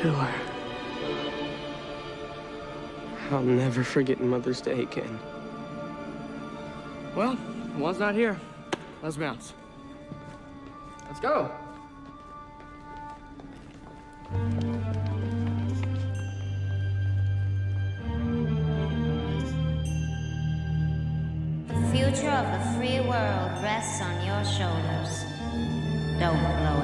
killer. I'll never forget Mother's Day again. Well, one's not here. Let's bounce. Let's go. The future of the free world rests on your shoulders. Don't blow.